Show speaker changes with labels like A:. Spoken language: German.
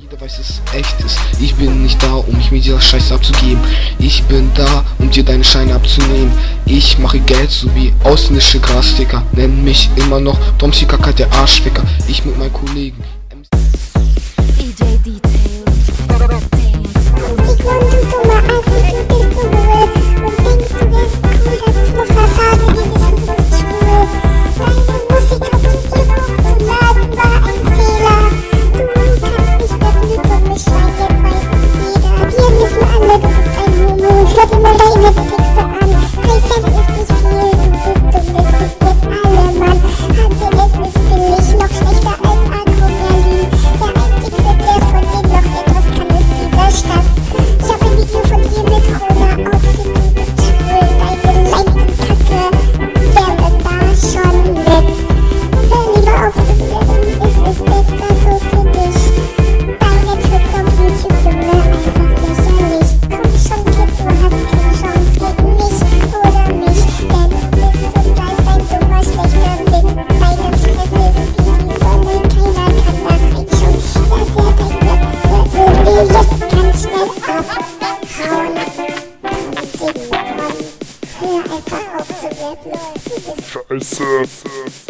A: Jeder weiß, es echt ist. Ich bin nicht da, um mich mit dieser Scheiße abzugeben. Ich bin da, um dir deine Scheine abzunehmen. Ich mache Geld sowie ausländische Grasticker. Nenn mich immer noch Domsikacker, der Arschficker. Ich mit meinen Kollegen.
B: DJ
C: Scheiße.